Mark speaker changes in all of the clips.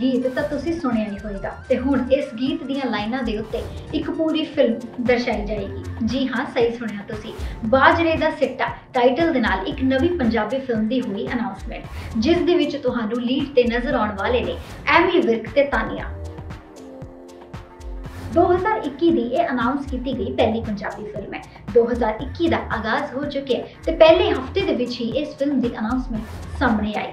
Speaker 1: ਗੀਤ ਤਾਂ ਤੁਸੀਂ ਸੁਣਿਆ ਹੀ ਹੋਵੇਗਾ ਤੇ ਹੁਣ ਇਸ ਗੀਤ ਦੀਆਂ ਲਾਈਨਾਂ ਦੇ ਉੱਤੇ ਇੱਕ ਪੂਰੀ ਫਿਲਮ ਦਰਸਾਈ ਜਾਏਗੀ। ਜੀ ਹਾਂ, ਸਹੀ ਸੁਣਿਆ ਤੁਸੀਂ। ਬਾਜਰੇ ਦਾ ਸਿੱਟਾ, ਟਾਈਟਲ ਦੇ ਨਾਲ ਇੱਕ ਨਵੀਂ ਪੰਜਾਬੀ ਫਿਲਮ ਦੀ ਹੋਈ ਅਨਾਉਂਸਮੈਂਟ ਜਿਸ ਦੇ ਵਿੱਚ ਤੁਹਾਨੂੰ ਲੀਡ ਤੇ ਨਜ਼ਰ ਆਉਣ ਵਾਲੇ ਨੇ ਐਮੀ ਵਿਰਕ ਤੇ ਤਾਨੀਆ। 2021 ਦੀ ਇਹ ਅਨਾਉਂਸ ਕੀਤੀ ਗਈ ਪਹਿਲੀ ਪੰਜਾਬੀ ਫਿਲਮ ਹੈ। 2021 ਦਾ ਆਗਾਜ਼ ਹੋ ਚੁੱਕਿਆ ਹੈ ਤੇ ਪਹਿਲੇ ਹਫ਼ਤੇ ਦੇ ਵਿੱਚ ਹੀ ਇਸ ਫਿਲਮ ਦੀ ਅਨਾਉਂਸਮੈਂਟ ਸਾਹਮਣੇ ਆਈ।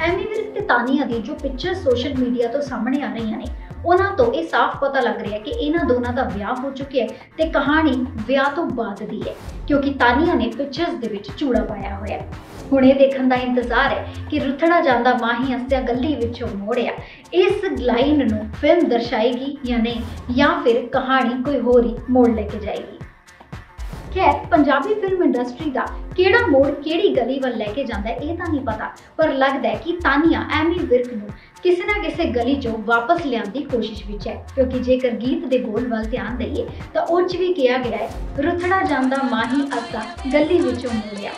Speaker 1: ਐਮੀ ਵਿਰਕ ਤੇ ਤਾਨੀਆ ਦੀ ਜੋ ਪਿਕਚਰ ਸੋਸ਼ਲ ਮੀਡੀਆ ਤੋਂ ਸਾਹਮਣੇ ਆ ਰਹੀਆਂ ਨੇ ਉਹਨਾਂ ਤੋਂ ਇਹ ਸਾਫ਼ ਪਤਾ ਲੱਗ ਰਿਹਾ ਕਿ ਇਹਨਾਂ ਦੋਨਾਂ ਦਾ ਵਿਆਹ ਹੋ ਚੁੱਕਿਆ ਹੈ ਤੇ ਕਹਾਣੀ ਵਿਆਹ ਤੋਂ ਬਾਅਦ ਦੀ ਹੈ, ਕਿਉਂਕਿ ਤਾਨੀਆ ਨੇ ਪਿਕਚਰਸ ਦੇ ਵਿੱਚ ਚੂੜਾ ਪਾਇਆ ਹੋਇਆ ਹੈ। ਹੁਣ ਇਹ ਦੇਖਣ ਦਾ ਇੰਤਜ਼ਾਰ ਹੈ ਕਿ ਰੁੱਥੜਾ ਜਾਂਦਾ ਮਾਹੀ ਹੱਸਿਆ ਗੱਲੀ ਵਿੱਚੋਂ ਮੋੜਿਆ ਇਸ ਲਾਈਨ ਨੂੰ ਫਿਲਮ ਦਰਸਾਏਗੀ ਜਾਂ ਨਹੀਂ, ਜਾਂ ਫਿਰ ਕਹਾਣੀ ਕੋਈ ਹੋਰ ਹੀ ਮੋੜ ਲੈ ਕੇ ਜਾਏਗੀ। ਖੈਰ ਪੰਜਾਬੀ ਫਿਲਮ ਇੰਡਸਟਰੀ ਦਾ ਕਿਹੜਾ ਮੋੜ ਕਿਹੜੀ ਗਲੀ ਵੱਲ ਲੈ ਕੇ ਜਾਂਦਾ ਹੈ, ਇਹ ਤਾਂ ਨਹੀਂ ਪਤਾ। ਪਰ ਲੱਗਦਾ ਹੈ ਕਿ ਤਾਨੀਆ ਐਮੀ ਵਿਰਕ ਨੂੰ ਕਿਸੇ ਨਾ ਕਿਸੇ ਗਲੀ 'ਚੋਂ ਵਾਪਸ ਲਿਆਉਣ ਦੀ ਕੋਸ਼ਿਸ਼ ਵਿੱਚ ਹੈ। ਕਿਉਂਕਿ ਜੇਕਰ ਗੀਤ ਦੇ ਬੋਲ ਵੱਲ ਧਿਆਨ ਦਈਏ, ਤਾਂ ਉਹ 'ਚ ਵੀ ਕਿਹਾ ਗਿਆ ਹੈ, ਰੁੱਥੜਾ ਜਾਂਦਾ ਮਾਹੀ ਅਸਾ ਗਲੀ ਵਿੱਚੋਂ ਮੋੜਿਆ।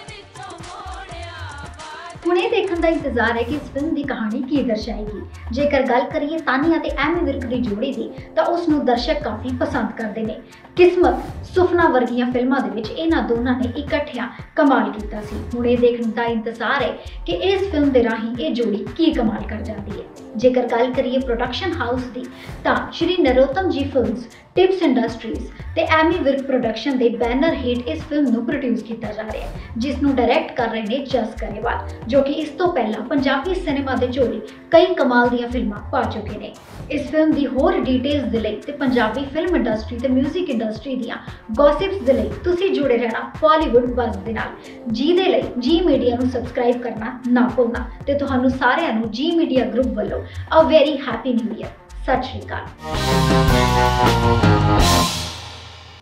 Speaker 1: ਹੁਣ ਇਹ ਦੇਖਣ ਦਾ ਇੰਤਜ਼ਾਰ ਹੈ ਕਿ ਇਸ ਫਿਲਮ ਦੀ ਕਹਾਣੀ ਕੀ ਦਰਸਾਏਗੀ। ਜੇਕਰ ਗੱਲ ਕਰੀਏ ਤਾਨੀਆ ਅਤੇ ਐਮੀ ਵਿਰਕ ਦੀ ਜੋੜੀ ਦੀ, ਤਾਂ ਉਸ ਨੂੰ ਦਰਸ਼ਕ ਕਾਫੀ ਪਸੰਦ ਕਰਦੇ ਨੇ। ਕਿਸਮਤ ਸੁਪਨਾ ਵਰਗੀਆਂ ਫਿਲਮਾਂ ਦੇ ਵਿੱਚ ਇਹਨਾਂ ਦੋਨਾਂ ਨੇ ਇਕੱਠਿਆਂ ਕਮਾਲ ਕੀਤਾ ਸੀ। ਹੁਣ ਇਹ ਦੇਖਣ ਦਾ ਇੰਤਜ਼ਾਰ ਹੈ ਕਿ ਇਸ ਫਿਲਮ ਦੇ ਰਾਹੀਂ ਇਹ ਜੋੜੀ ਕੀ ਕਮਾਲ ਕਰ ਜਾਂਦੀ ਹੈ। ਜੇਕਰ ਗੱਲ ਕਰੀਏ ਪ੍ਰੋਡਕਸ਼ਨ ਹਾਊਸ ਦੀ, ਤਾਂ ਸ਼੍ਰੀ ਨਰੋਤਮ ਜੀ ਫਿਲਮਸ ਟਿਪਸ ਇੰਡਸਟਰੀਜ਼ ਤੇ ਐਮੀ ਵਿਰਕ ਪ੍ਰੋਡਕਸ਼ਨ ਦੇ ਬੈਨਰ ਹੇਠ ਇਸ ਫਿਲਮ ਨੂੰ ਪ੍ਰੋਡਿਊਸ ਕੀਤਾ ਜਾ ਰਿਹਾ ਹੈ, ਜਿਸ ਨੂੰ ਡਾਇਰੈਕਟ ਕਰ ਰਹੇ ਨੇ ਜਸ ਕਰੇਵਾਲ ਜੋ ਕਿ ਇਸ ਤੋਂ ਪਹਿਲਾਂ ਪੰਜਾਬੀ ਸਿਨੇਮਾ ਦੇ ਝੋਲੀ ਕਈ ਕਮਾਲ ਦੀਆਂ ਫਿਲਮਾਂ ਪਾ ਚੁੱਕੇ ਨੇ। ਇਸ ਫਿਲਮ ਦੀ ਹੋਰ ਡਿਟੇਲਸ ਦੇ ਲਈ ਤੇ ਪੰਜਾਬੀ ਫਿਲਮ ਇੰਡਸਟਰੀ ਤੇ 뮤직 ਇੰਡਸਟਰੀ ਦੀਆਂ ਗੌਸਿਪਸ ਦੇ ਲਈ ਤੁਸੀਂ ਜੁੜੇ ਰਹਿਣਾ ਬਾਲੀਵੁੱਡ ਬਜ਼ ਦੇ ਨਾਲ। ਜੀ ਦੇ ਲਈ ਜੀ ਮੀਡੀਆ ਨੂੰ ਸਬਸਕ੍ਰਾਈਬ ਕਰਨਾ ਨਾ ਭੁੱਲਣਾ ਤੇ ਤੁਹਾਨੂੰ ਸਾਰਿਆਂ ਨੂੰ ਜੀ ਮੀਡੀਆ ਗਰੁੱਪ ਵੱਲੋਂ a very happy new year. Such.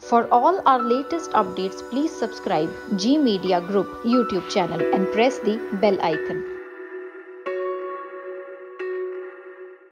Speaker 2: For all our latest updates, please subscribe G Media Group YouTube channel and press the bell icon.